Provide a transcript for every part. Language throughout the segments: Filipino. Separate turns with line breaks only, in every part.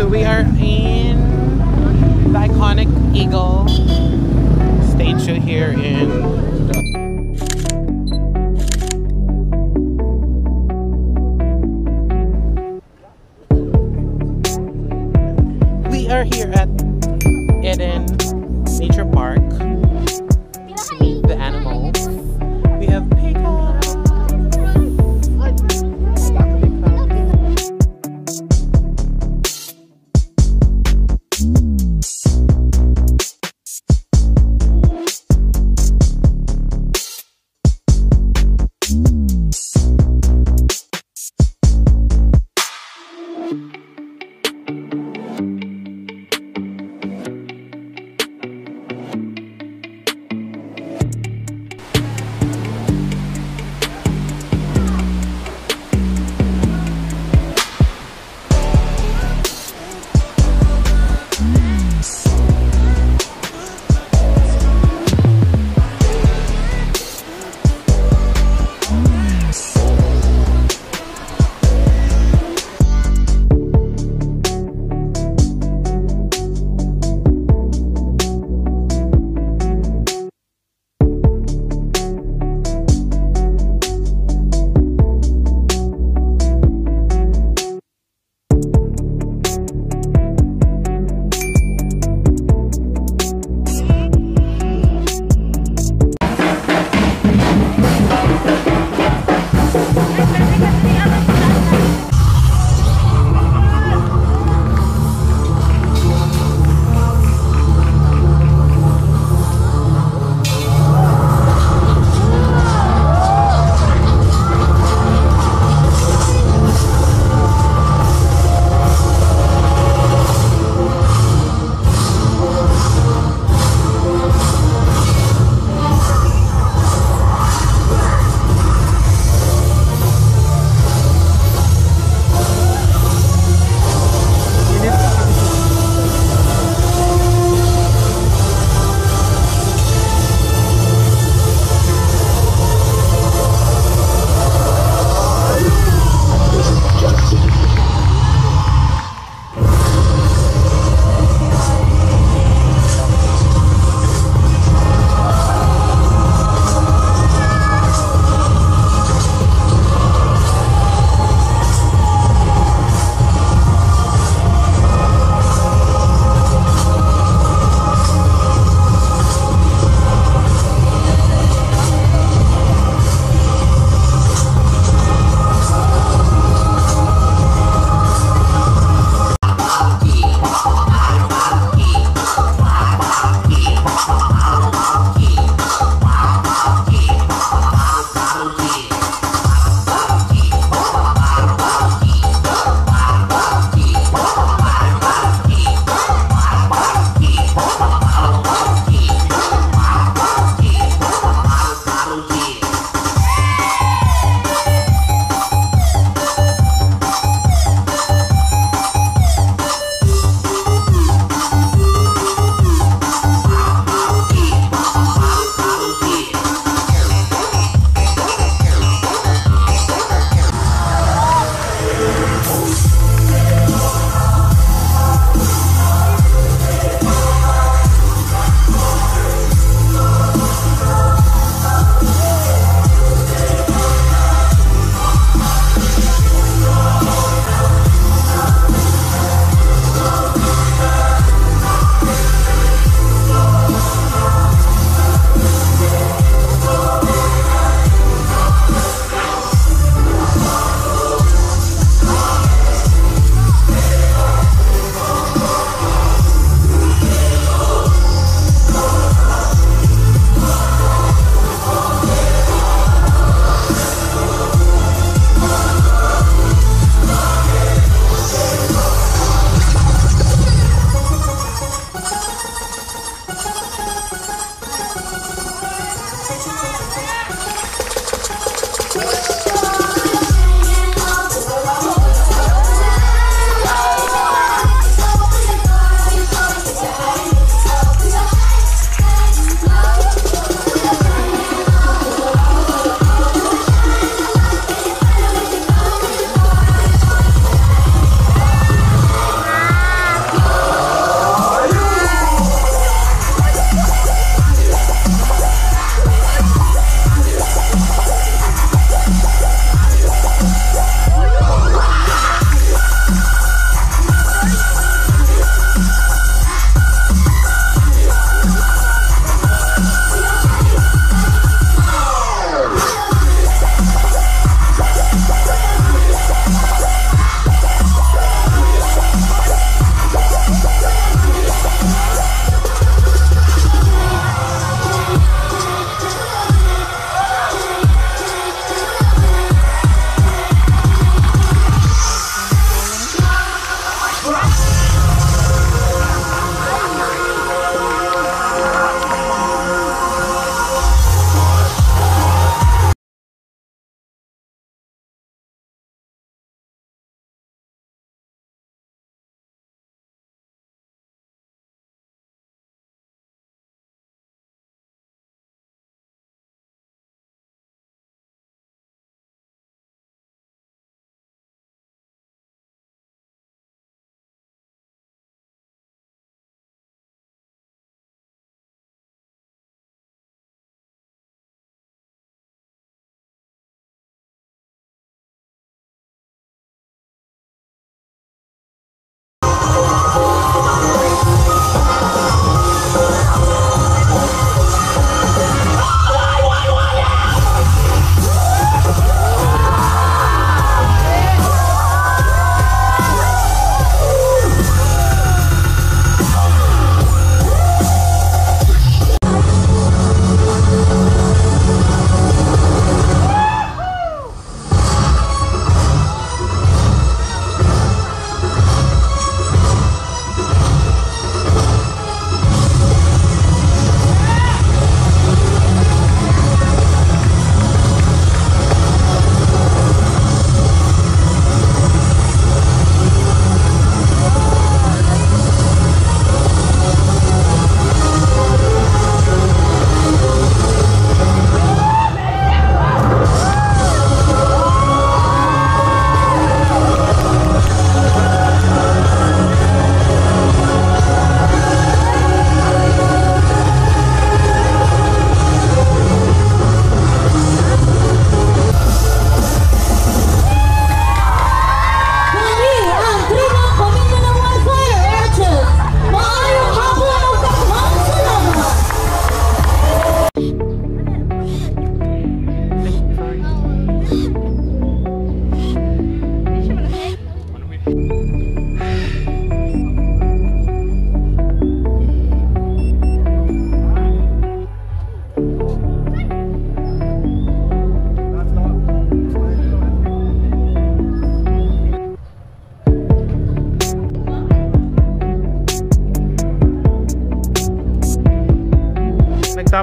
So we are in the iconic Eagle show here in We are here at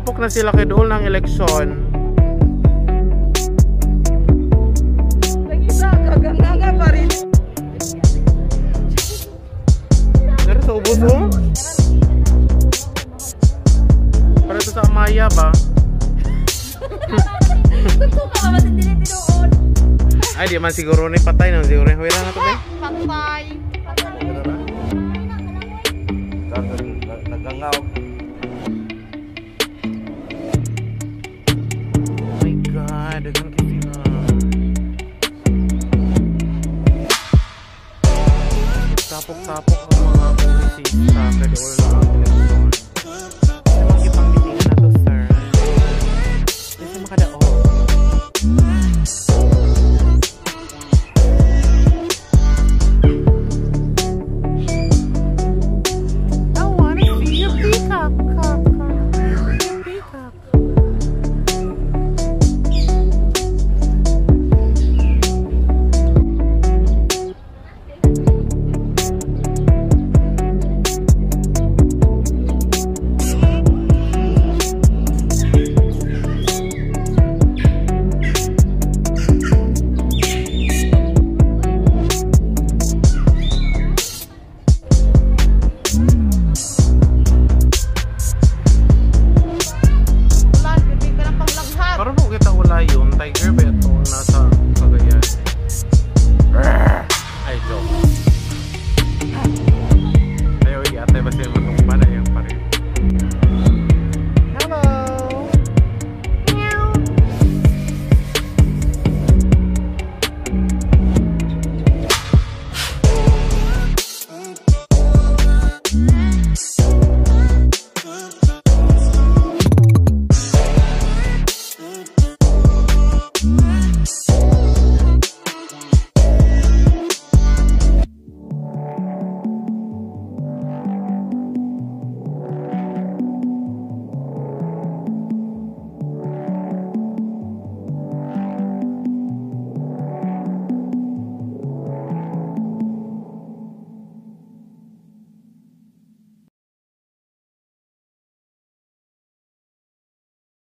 Pasok na sila kay doon ng eleksyon. Pero sa ubos mo? Para sa Amaya ba? Ay, di man siguro ni patay na. Siguro ni huwira na ito ba?
Patay.